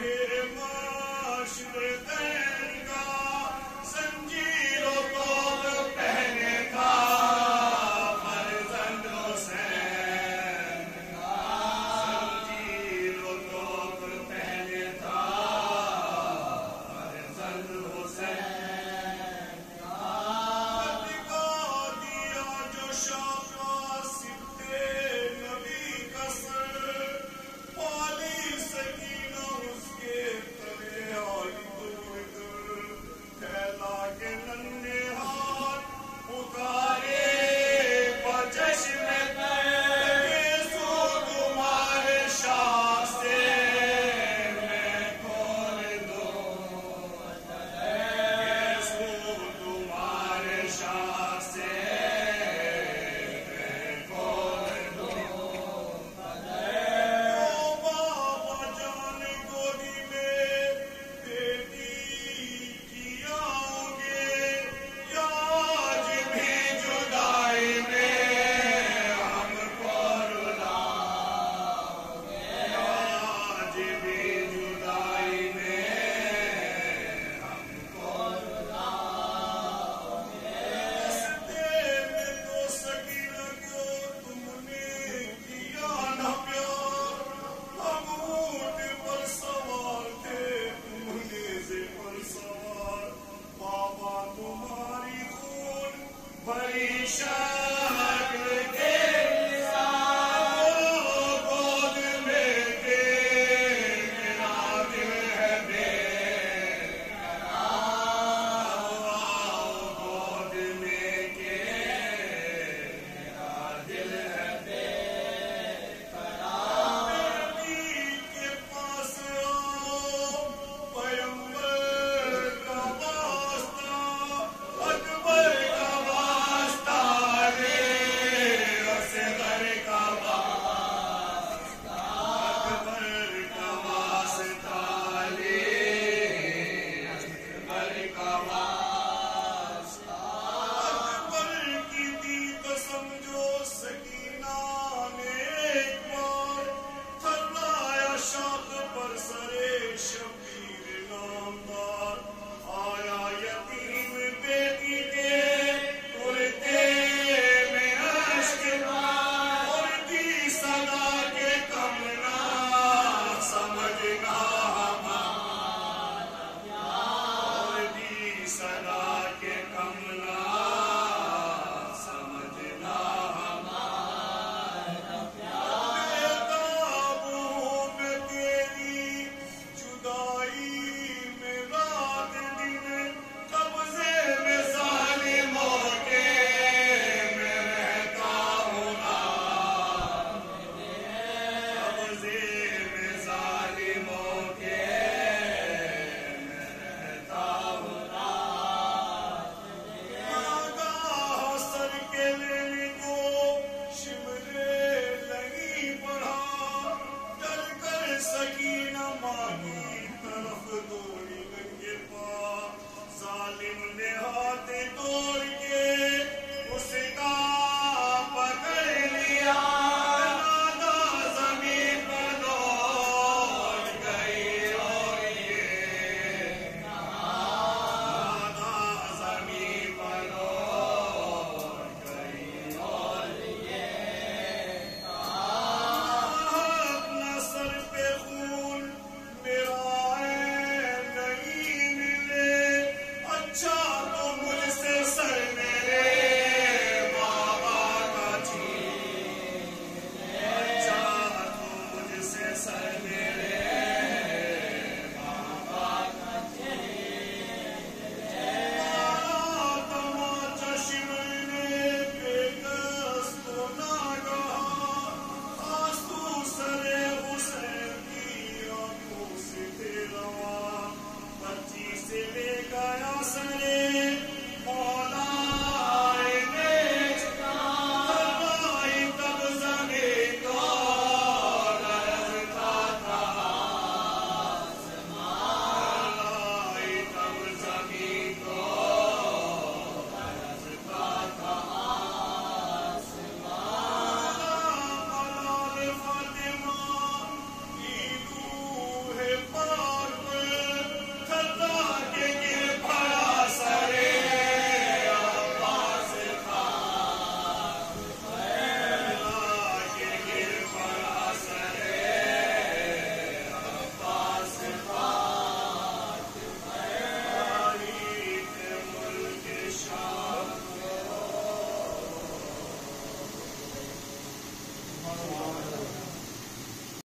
here.